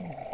Oh.